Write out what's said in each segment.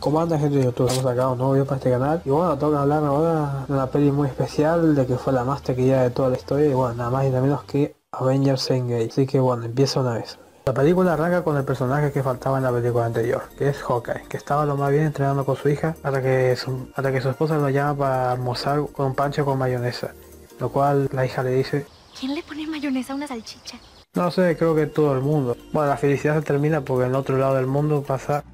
¿Cómo anda gente de YouTube? Hemos sacado un nuevo video para este canal y bueno, toca hablar ahora de una peli muy especial de que fue la más taquillera de toda la historia y bueno, nada más y nada menos que Avengers Endgame. Así que bueno, empieza una vez. La película arranca con el personaje que faltaba en la película anterior, que es Hawkeye, que estaba lo más bien entrenando con su hija hasta que su, hasta que su esposa lo llama para almorzar con un pancho con mayonesa, lo cual la hija le dice ¿Quién le pone mayonesa a una salchicha? No sé, creo que todo el mundo. Bueno, la felicidad se termina porque en otro lado del mundo pasa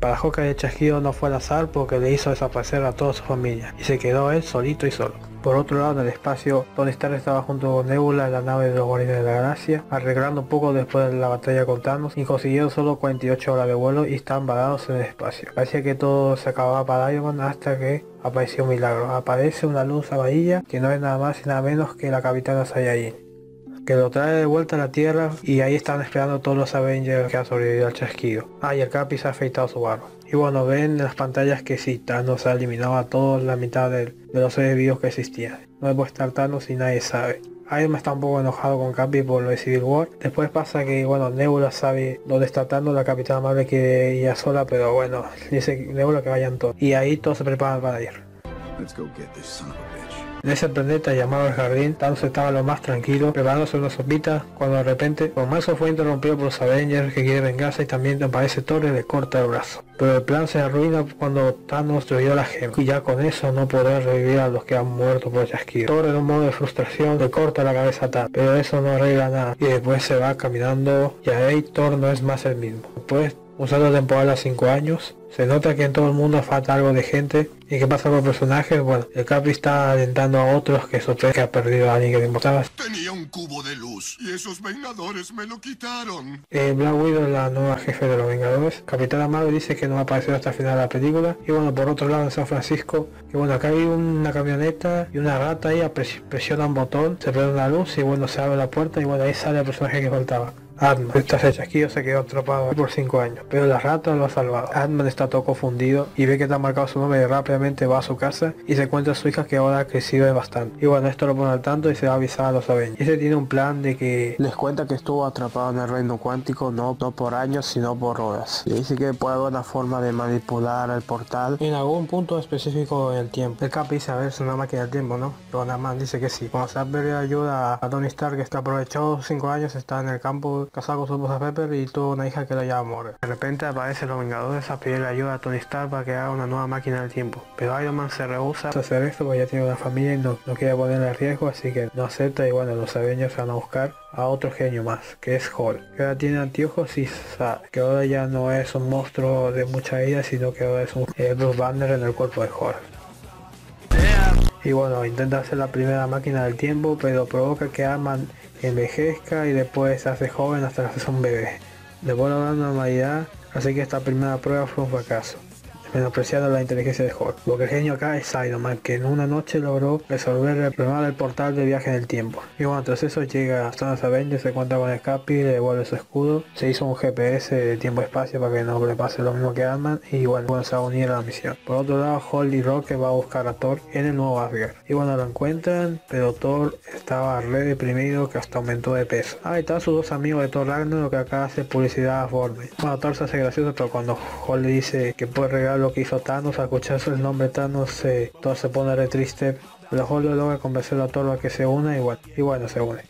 para Hawkeye el chasquido no fue al azar porque le hizo desaparecer a toda su familia y se quedó él solito y solo. Por otro lado, en el espacio, Tony Stark estaba junto con Nebula en la nave de los Guardianes de la Galaxia, arreglando un poco después de la batalla con Thanos y consiguieron solo 48 horas de vuelo y están varados en el espacio. Parecía que todo se acababa para Iron Man hasta que apareció un milagro. Aparece una luz amarilla que no es nada más y nada menos que la capitana Saiyajin que lo trae de vuelta a la Tierra y ahí están esperando todos los Avengers que han sobrevivido al chasquido. Ah, y el Capi se ha afeitado su barba. Y bueno, ven en las pantallas que sí, Thanos ha eliminado a todos la mitad de, los seres vivos que existían. No puede estar Thanos y nadie sabe. Iron está un poco enojado con Capi por lo de Civil War. Después pasa que, bueno, Nebula sabe dónde está Thanos, la Capitana Marvel quiere ir sola, pero bueno, dice Nebula que vayan todos. Y ahí todos se preparan para ir. En ese planeta llamado el jardín, Thanos estaba lo más tranquilo, preparándose una sopita, cuando de repente, eso fue interrumpido por los Avengers que quieren vengarse y también aparece y le corta el brazo. Pero el plan se arruina cuando Thanos destruyó la gema, y ya con eso no podrá revivir a los que han muerto por el chasquido. Thor en un modo de frustración le corta la cabeza a Thanos, pero eso no arregla nada, y después se va caminando y ahí Thor no es más el mismo. Después usando temporal a 5 años. Se nota que en todo el mundo falta algo de gente. ¿Y qué pasa con personajes? Bueno, el Capi está alentando a otros que sospecha que ha perdido a alguien que le importaba. Tenía un cubo de luz y esos Vengadores me lo quitaron. Eh, Black Widow es la nueva jefe de los Vengadores. Capitán Marvel dice que no va a aparecer hasta el final de la película. Y bueno, por otro lado en San Francisco, que bueno, acá hay una camioneta y una rata ahí, presiona un botón, se prende la luz y bueno, se abre la puerta y bueno, ahí sale el personaje que faltaba. Adman. Esta fecha se quedó atrapado por 5 años, pero la rata lo ha salvado. Adman está todo confundido y ve que está marcado su nombre y rápidamente va a su casa y se encuentra a su hija que ahora ha crecido bastante. Y bueno, esto lo pone al tanto y se va a avisar a los Avengers. Ese tiene un plan de que les cuenta que estuvo atrapado en el reino cuántico no, no por años sino por horas. Y dice que puede haber una forma de manipular el portal en algún punto específico del tiempo. El Cap dice a ver es una máquina del tiempo, ¿no? Pero nada más dice que sí. Cuando Saber ayuda a Tony Stark que está aprovechado 5 años, está en el campo casado con su esposa Pepper y tuvo una hija que lo llama. De repente aparecen los Vengadores a pedirle ayuda a Tony Stark para que haga una nueva máquina del tiempo. Pero Iron Man se rehúsa a hacer esto porque ya tiene una familia y no, quiere ponerle riesgo, así que no acepta y bueno, los Avengers van a buscar a otro genio más, que es Hulk, que ahora tiene anteojos y sabe que ahora ya no es un monstruo de mucha vida, sino que ahora es un eh, Bruce Banner en el cuerpo de Hulk. Y bueno, intenta hacer la primera máquina del tiempo, pero provoca que Arman envejezca y después se hace joven hasta que se un bebé. Después la normalidad, así que esta primera prueba fue un fracaso menospreciando la inteligencia de Hulk. Lo que el genio acá es Iron Man, que en una noche logró resolver el problema del portal de viaje en el tiempo. Y bueno, tras eso llega a Thanos Avengers, se encuentra con el le devuelve su escudo, se hizo un GPS de tiempo-espacio para que no le pase lo mismo que Ant-Man y bueno, se va a unir a la misión. Por otro lado, Hulk y Rocket va a buscar a Thor en el nuevo Asgard. Y bueno, lo encuentran, pero Thor estaba re deprimido que hasta aumentó de peso. Ah, y están sus dos amigos de Thor Ragnarok que acá hace publicidad a Fortnite. Bueno, Thor se hace gracioso, pero cuando Hulk le dice que puede regalar lo que hizo Thanos, al escucharse el nombre Thanos, se, todo se pone re triste. Pero Hulk logra convencer a Thor a que se una y bueno, y bueno se une.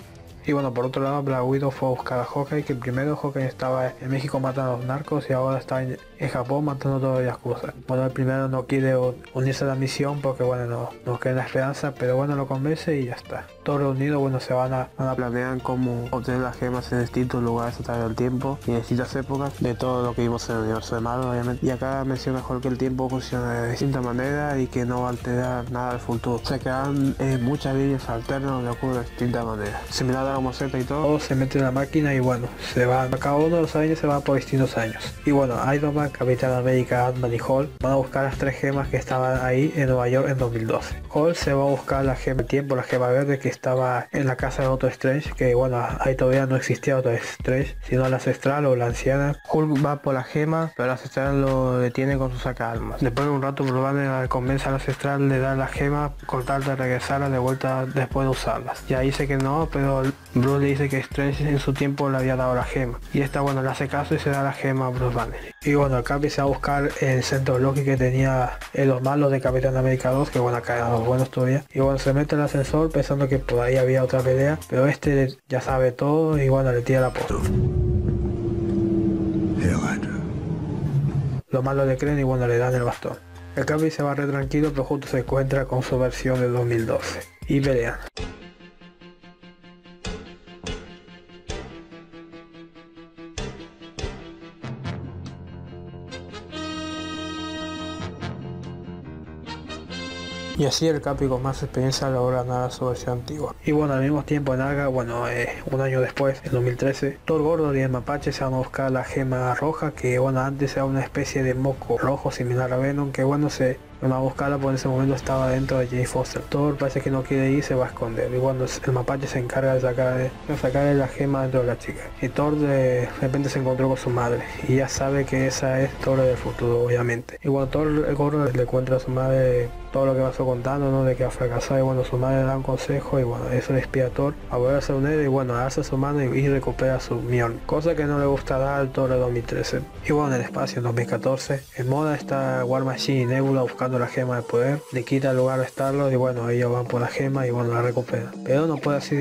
Y bueno, por otro lado, Black Widow fue a buscar a Hawkeye, que primero Hawkeye estaba en México matando a los narcos y ahora está en, Japón matando todas las cosas. Bueno, el primero no quiere unirse a la misión porque bueno, no, no queda la esperanza, pero bueno, lo convence y ya está. Todos reunidos, bueno, se van a, a planear cómo obtener las gemas en distintos lugares a través del tiempo y en distintas épocas de todo lo que vimos en el universo de Marvel, obviamente. Y acá menciona mejor que el tiempo funciona de distinta manera y que no va a alterar nada del futuro. Se quedan eh, muchas líneas alternas donde ocurre de distintas maneras. Similar a todo, se mete en la máquina y bueno, se va. Cada uno de los años se va por distintos años. Y bueno, Iron Man, Capitán América, Ant-Man y Hulk van a buscar las tres gemas que estaban ahí en Nueva York en 2012. Hulk se va a buscar la gema tiempo, la gema verde que estaba en la casa de Otto Strange, que bueno, ahí todavía no existía Otto Strange, sino la ancestral o la anciana. Hulk va por la gema, pero la ancestral lo detiene con su saca almas. Después de un rato Bruce convence a la ancestral de dar la gema con tal de regresarla de vuelta después de usarlas. Y ahí dice que no, pero Bruce le dice que Strange en su tiempo le había dado la gema. Y esta bueno le hace caso y se da la gema a Bruce Banner. Y bueno, acá empieza a buscar el centro Loki que tenía en los malos de Capitán América 2, que bueno acá eran los buenos todavía. Y bueno, se mete el ascensor pensando que por ahí había otra pelea. Pero este ya sabe todo y bueno le tira la posta. Los malos le creen y bueno le dan el bastón. El Capi se va re tranquilo pero justo se encuentra con su versión de 2012. Y pelean. Y así el Capi con más experiencia logra ganar su versión antigua. Y bueno, al mismo tiempo en Naga, bueno, eh, un año después, en 2013, Thor Gordo y el Mapache se van a buscar la gema roja, que bueno, antes era una especie de moco rojo similar a Venom, que bueno, se a buscarla porque en ese momento estaba dentro de Jane Foster. Thor parece que no quiere ir, se va a esconder. Y cuando el mapache se encarga de sacar de, sacar la gema dentro de la chica. Y Thor de repente se encontró con su madre. Y ya sabe que esa es Thor del futuro, obviamente. Y cuando Thor el gordo le cuenta a su madre todo lo que pasó contando, ¿no? De que ha fracasado y bueno, su madre le da un consejo y bueno, eso le inspira a Thor a volver a ser un héroe y bueno, hace su mano y, recupera su mión. Cosa que no le gustará al Thor de 2013. Y bueno, en el espacio en 2014, en moda está War Machine y Nebula buscando la gema de poder, le quita el lugar a Starlord y bueno, ellos van por la gema y bueno, la recuperan. Pero no puede así,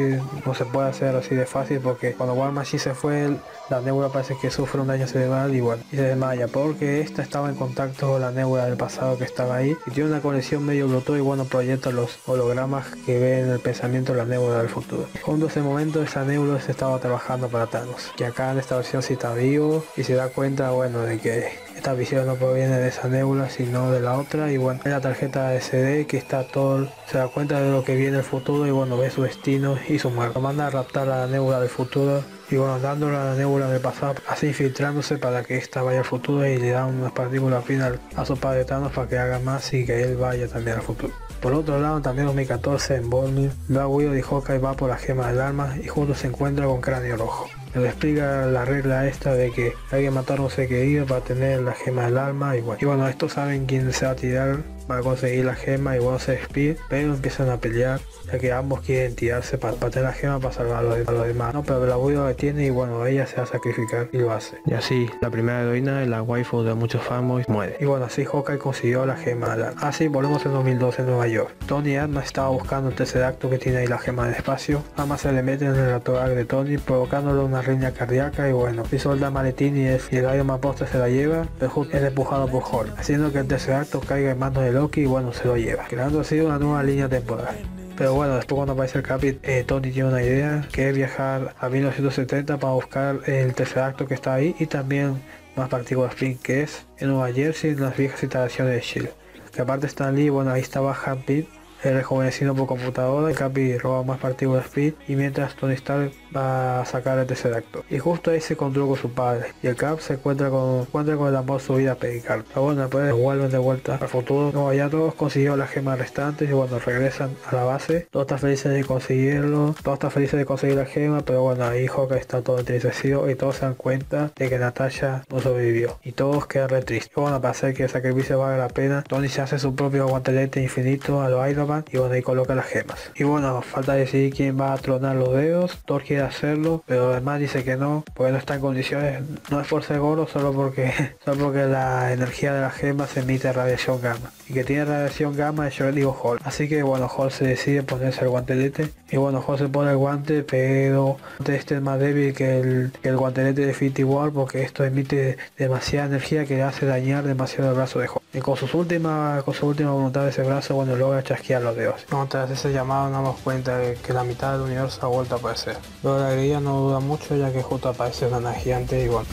no se puede hacer así de fácil porque cuando War Machine se fue, la Nebula parece que sufre un daño cerebral y bueno, y se desmaya porque esta estaba en contacto con la Nebula del pasado que estaba ahí y tiene una conexión medio Bluetooth y bueno, proyecta los hologramas que ve en el pensamiento de la Nebula del futuro. A ese momento, esa Nebula se estaba trabajando para Thanos, que acá en esta versión sí está vivo y se da cuenta, bueno, de que esta visión no proviene de esa nebula, sino de la otra. Y bueno, en la tarjeta SD que está todo, se da cuenta de lo que viene el futuro y bueno, ve su destino y su muerte. Manda a raptar a la nebula del futuro y bueno, dándole a la nebula del pasado, así infiltrándose para que esta vaya al futuro y le da unas partículas final a su padre Thanos para que haga más y que él vaya también al futuro. Por otro lado, también en 2014 en Borneo, Black Widow y Hawkeye va por la gema del alma y juntos se encuentra con Cráneo Rojo le explica la regla esta de que hay que matar un ser querido para tener la gema del alma y bueno, y bueno estos saben quién se va a tirar para conseguir la gema y bueno se despide pero empiezan a pelear ya que ambos quieren tirarse para, tener la gema para salvar a los, demás no pero la lo detiene y bueno ella se va a sacrificar y lo hace. Y así la primera heroína la waifu de muchos fanboys muere. Y bueno así Hawkeye consiguió la gema del así volvemos en 2012 en Nueva York. Tony Atma estaba buscando el tercer acto que tiene ahí la gema del espacio. Ama se le mete en el atorac de Tony provocándole una riña cardíaca y bueno, y solda maletín y, el, y el rayo maposta se la lleva, pero es empujado por Hulk, haciendo que el tercer acto caiga en manos de Loki y bueno, se lo lleva, creando así una nueva línea temporal. Pero bueno, después cuando aparece el Capit, eh, Tony tiene una idea, que es viajar a 1970 para buscar el tercer acto que está ahí y también más partículas Pink que es en Nueva Jersey en las viejas instalaciones de Shield. Que aparte está allí, bueno, ahí estaba Happy el rejuvenecido por computadora, el Capi roba más partículas Speed y mientras Tony Stark va a sacar el tercer acto. Y justo ahí se encontró con su padre y el Cap se encuentra con, encuentra con el amor su vida Pericarp. Pero bueno, después vuelven de vuelta al futuro. No, ya todos consiguieron las gemas restantes y cuando regresan a la base, todos están felices de conseguirlo, todos están felices de conseguir la gema, pero bueno, ahí que está todo entristecido y todos se dan cuenta de que Natasha no sobrevivió. Y todos quedan re tristes. Bueno, para hacer que el sacrificio valga la pena, Tony se hace su propio guantelete infinito a los Iron y bueno ahí coloca las gemas y bueno falta decidir quién va a tronar los dedos quiere hacerlo pero además dice que no porque no está en condiciones no es por seguro solo porque solo porque la energía de las gemas emite radiación gamma y que tiene radiación gamma yo digo Hall así que bueno Hall se decide ponerse el guantelete y bueno Hall se pone el guante pero este es más débil que el, que el guantelete de Infinity War porque esto emite demasiada energía que le hace dañar demasiado el brazo de Hall y con sus últimas con su última voluntad de ese brazo bueno logra chasquear los dedos. No, tras ese llamado nos damos cuenta de que la mitad del universo ha vuelto a aparecer. Luego la alegría no duda mucho ya que justo aparece una gigante igual.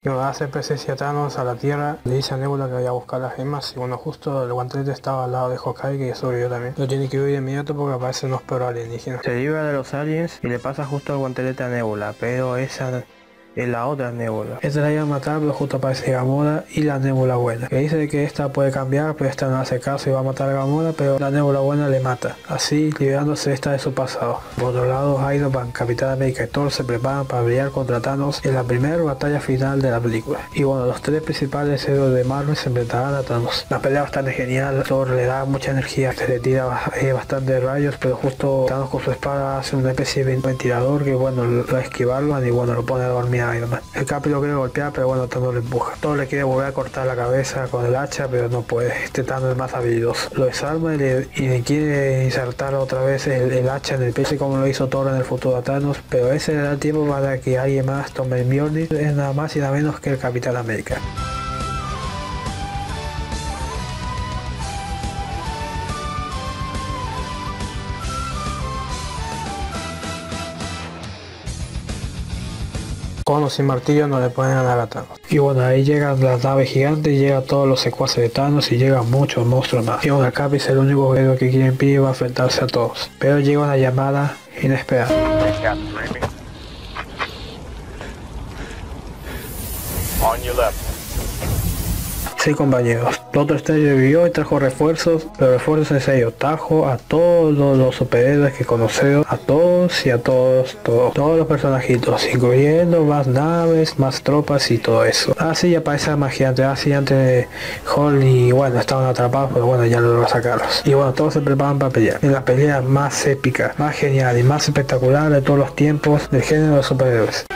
Que va a hacer presencia Thanos a la Tierra, le dice a Nebula que vaya a buscar las gemas y bueno justo el guantelete estaba al lado de Hawkeye que sobrevivió también. Lo tiene que huir de inmediato porque aparecen unos perros alienígenas. Se libra de los aliens y le pasa justo el guantelete a Nebula, pero esa es la otra Nebula. Esta la iba a matar, pero justo aparece Gamora y la Nebula buena. Que dice que esta puede cambiar, pero esta no hace caso y va a matar a Gamora, pero la Nebula buena le mata. Así, liberándose esta de su pasado. Por otro lado, Iron Man, Capitán América y Thor se preparan para brillar contra Thanos en la primera batalla final de la película. Y bueno, los tres principales héroes de Marvel se enfrentarán a Thanos. La pelea bastante genial, Thor le da mucha energía, se le tira eh, bastante rayos, pero justo Thanos con su espada hace una especie de ventilador que bueno, lo esquivarlo y bueno, lo pone a dormir El Capi lo quiere golpear, pero bueno, Thanos lo empuja. Thor le quiere volver a cortar la cabeza con el hacha, pero no puede. Este Thanos es más habilidoso. Lo desarma y le, quiere insertar otra vez el, hacha en el pecho como lo hizo Thor en el futuro a Thanos, pero ese le da tiempo para que alguien más tome el Mjolnir. Es nada más y nada menos que el Capitán América. Con o sin martillo no le pueden ganar a Thanos. Y bueno, ahí llegan las naves gigantes, llegan todos los secuaces de Thanos y llegan muchos monstruos más. Y bueno, Capi es el único héroe que quiere impedir va a enfrentarse a todos. Pero llega una llamada inesperada. On your left. Sí compañeros, otro Stereo vivió y trajo refuerzos, pero refuerzos en serio, trajo a todos los superhéroes que conocemos, a todos y a todos, todos, todos los personajitos, incluyendo más naves, más tropas y todo eso. Así ya aparece más gigante, así antes Hall y bueno, estaban atrapados, pero bueno, ya lo sacarlos. Y bueno, todos se preparan para pelear. En la pelea más épica, más genial y más espectacular de todos los tiempos del género de superhéroes.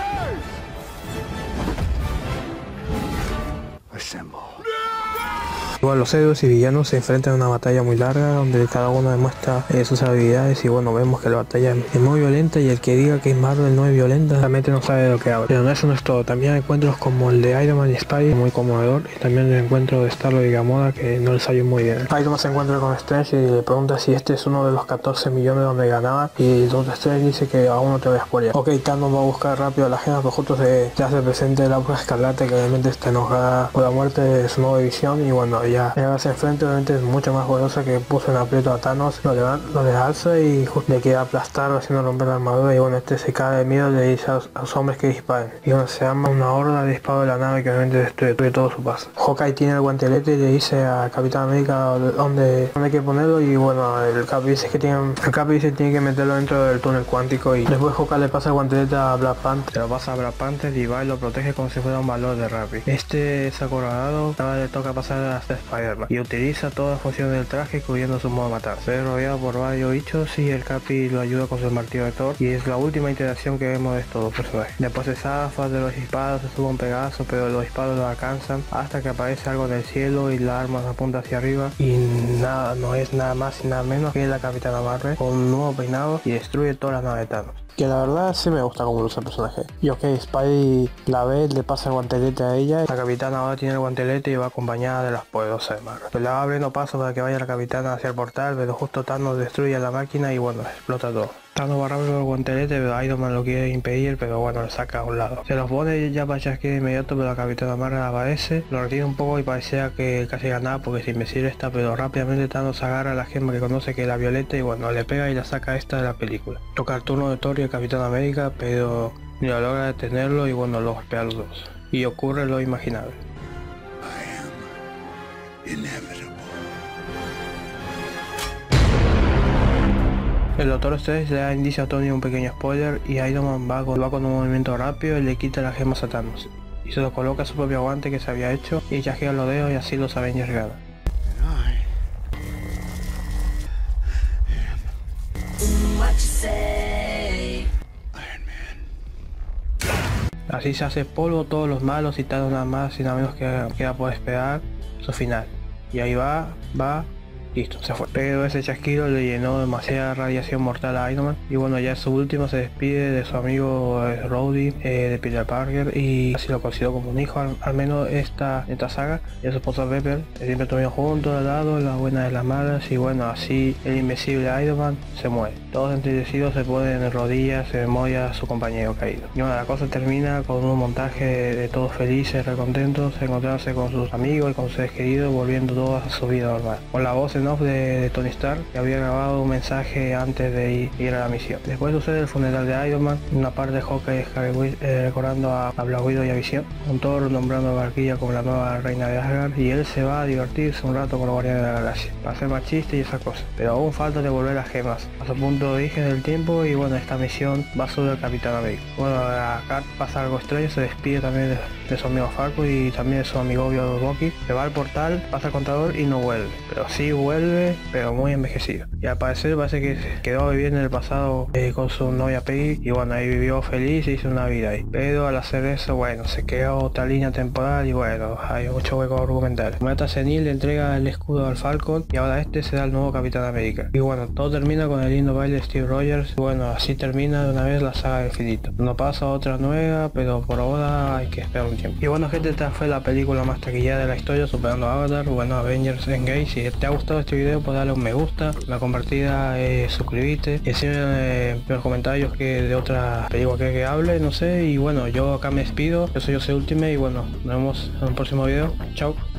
Igual los héroes y villanos se enfrentan a una batalla muy larga donde cada uno demuestra eh, sus habilidades y bueno, vemos que la batalla es muy violenta y el que diga que Marvel no es violenta realmente no sabe lo que habla. Pero no, eso no es todo, también encuentros como el de Iron Man y Spidey muy conmovedor y también el encuentro de Starlo y Gamora que no le salió muy bien. Iron Man se encuentra con Strange y le pregunta si este es uno de los 14 millones donde ganaba y donde Strange dice que aún no te voy a spoiler. Ok, Thanos va a buscar rápido a la gente, pero justo se, hace presente la bruja escarlata que obviamente está enojada por la muerte de su nueva división y bueno, ya. Hacia frente obviamente es mucho más poderosa que puso en aprieto a Thanos, lo, lo deshace y le queda aplastar haciendo romper la armadura. Y bueno este se cae de miedo y le dice a los, hombres que disparen. Y bueno se llama una horda de disparo de la nave que obviamente destruye, todo su paso. Hawkeye tiene el guantelete y le dice a Capitán América dónde, hay que ponerlo. Y bueno el Cap dice que tiene el Cap dice que tiene que meterlo dentro del túnel cuántico. Y después Hawkeye le pasa el guantelete a Black Panther, lo pasa a Black Panther y va y lo protege como si fuera un valor de Rappi. Este es acorralado, ahora le toca pasar hasta Spider y utiliza todas las funciones del traje incluyendo su modo de matar. Se ve rodeado por varios bichos y el Capi lo ayuda con su martillo de Thor y es la última interacción que vemos de estos dos personajes. Después se zafa de los disparos, se sube un pegazo pero los disparos lo alcanzan hasta que aparece algo del cielo y la arma apunta hacia arriba y nada, no es nada más y nada menos que la Capitana Marvel con un nuevo peinado y destruye todas las naves de Thanos que la verdad sí me gusta como luce el personaje. Y ok, Spidey la ve, le pasa el guantelete a ella. La capitana ahora tiene el guantelete y va acompañada de las poderosas de Marvel. Pues la va abriendo paso para que vaya la capitana hacia el portal, pero justo Thanos destruye la máquina y bueno, explota todo. Thanos va rápido el guantelete, pero Iron Man lo quiere impedir, pero bueno, lo saca a un lado. Se los pone ya para de inmediato, pero la Capitana Marvel aparece, lo retiene un poco y parecía que casi ganaba porque es invencible está, pero rápidamente Thanos agarra a la gema que conoce que es la Violeta y bueno, le pega y la saca esta de la película. Toca el turno de Thor y el Capitán América, pero ni lo logra detenerlo y bueno, lo golpea los dos. Y ocurre lo imaginable. El Doctor Strange le da indicio a Tony un pequeño spoiler y Iron Man va con, un movimiento rápido y le quita las gemas a. Y se lo coloca a su propio guante que se había hecho y chajea los dedos y así los Avengers ganan. Así se hace polvo todos los malos y Thanos nada más y nada menos que queda por esperar su final. Y ahí va, va, Listo, se fue. Pero ese chasquido le llenó demasiada radiación mortal a Iron Man. Y bueno, ya su último se despide de su amigo eh, Rhodey, eh, de Peter Parker. Y así lo considero como un hijo, al, menos esta, esta saga. Y a su esposa Pepper, que siempre estuvieron juntos, al lado, las buenas de las malas. Y bueno, así el invencible Iron Man se muere. Todos entristecidos se ponen en rodillas en memoria a su compañero caído. Y bueno, la cosa termina con un montaje de, todos felices, recontentos, encontrarse con sus amigos y con sus queridos, volviendo todos a su vida normal. Con la voz en off de, Tony Stark que había grabado un mensaje antes de ir, a la misión. Después sucede el funeral de Iron Man, una parte de Hawkeye eh, recordando a, a Black Widow y a Visión, un Thor nombrando a Valkyria como la nueva reina de Asgard y él se va a divertirse un rato con los guardianes de la galaxia, para hacer más chistes y esas cosas. Pero aún falta devolver las gemas, a su punto de origen del tiempo y bueno, esta misión va sobre el Capitán América. Bueno, acá pasa algo extraño, se despide también de, su amigo Falco y también de su amigo Bucky, se va al portal, pasa el contador y no vuelve, pero sí vuelve, pero muy envejecido. Y al parecer parece que quedó viviendo en el pasado eh, con su novia Peggy y bueno, ahí vivió feliz y hizo una vida ahí. Pero al hacer eso, bueno, se quedó otra línea temporal y bueno, hay mucho hueco argumental. Meta Senil le entrega el escudo al Falcon y ahora este se da el nuevo Capitán América. Y bueno, todo termina con el lindo baile de Steve Rogers. Y bueno, así termina de una vez la saga de infinito. No pasa otra nueva, pero por ahora hay que esperar un Y bueno gente, esta fue la película más taquillada de la historia, superando a Avatar, bueno, Avengers Endgame. Si te ha gustado este video, pues dale un me gusta, la compartida, eh, suscribirte, decirme en los comentarios que de otra película que, que hable, no sé. Y bueno, yo acá me despido, yo soy José Ultime y bueno, nos vemos en un próximo video. Chao.